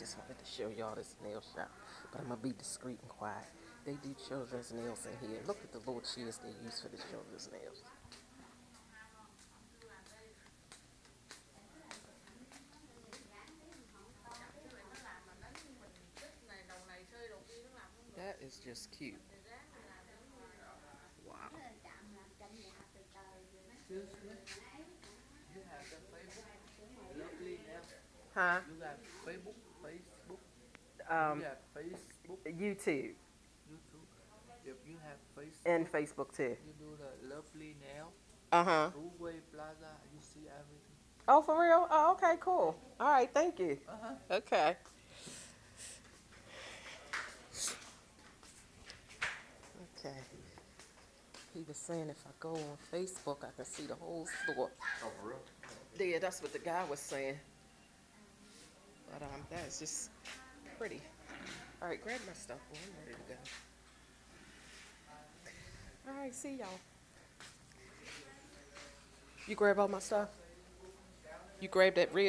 just wanted to show y'all this nail shop, but I'm gonna be discreet and quiet. They do children's nails in here. Look at the little chairs they use for the children's nails. That is just cute. Wow. Excuse me. You have the Facebook? Lovely nail. Huh? You got Facebook? Facebook? Um, you have Facebook? YouTube YouTube? If you have Facebook, and Facebook too. you do the lovely nail. Uh huh. Uruguay Plaza, you see everything. Oh, for real? Oh, okay, cool. All right, thank you. Uh-huh. Okay. Okay. He was saying if I go on Facebook, I can see the whole store. Oh, for real? Yeah, that's what the guy was saying. Um, that's just pretty. All right, grab my stuff. I'm ready to go. All right, see y'all. You grab all my stuff. You grab that red